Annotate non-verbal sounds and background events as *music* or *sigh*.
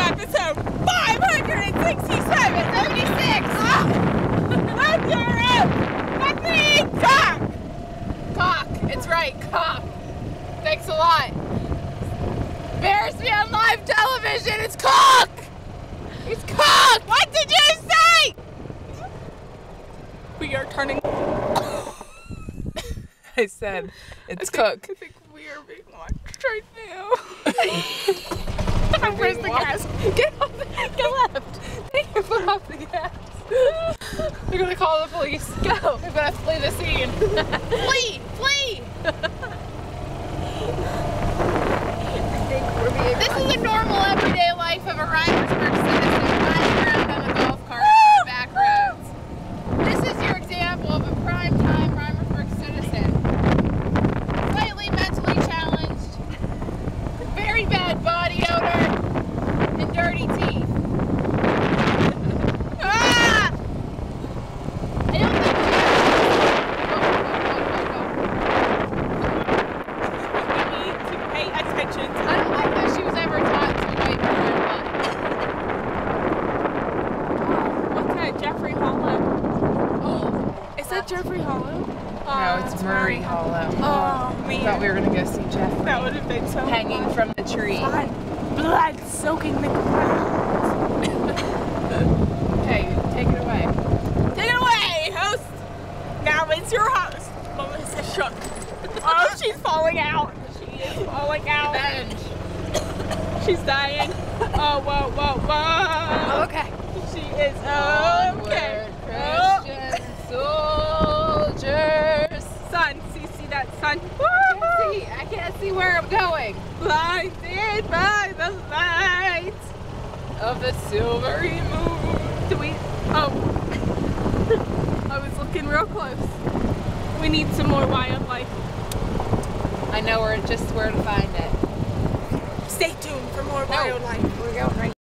episode 567, 76. What's ah. your What's the cock? Cock. It's right. Cock. Thanks a lot. Bears me on live television. It's cock. It's cock. What did you say? We are turning. *laughs* I said it's cook. I think we are being watched right now. *laughs* I'm press the gas. Get off. The, get left. Take your foot off the gas. They're gonna call the police. Go. *laughs* They're gonna flee the scene. flee! Flee! *laughs* This is the normal everyday life of a Rimersburg citizen riding around on a golf cart on the back roads. This is your example of a prime time Rimersburg citizen. Slightly mentally challenged, very bad body odor, and dirty teeth. Ah! I don't think We need to pay attention. I don't like that she was ever taught to wipe her What's that? Jeffrey Hollow. butt. Oh, Is that Jeffrey Hollow? no, oh, it's Murray Hollow. Oh man. Thought we were gonna go see Jeffrey That would have been so hanging fun. from the tree. Fun. Blood soaking the ground. *laughs* Okay, take it away. Take it away, host. Now it's your host, Melissa Shook. Oh, she's falling out. She is falling out. Revenge. She's dying. Oh, whoa, whoa, whoa. Okay. She is okay. See where I'm going. Blinded by the light. Of the silvery moon. Do we? Oh. *laughs* I was looking real close. We need some more wildlife. I know where just where to find it. Stay tuned for more No. wildlife. We're going right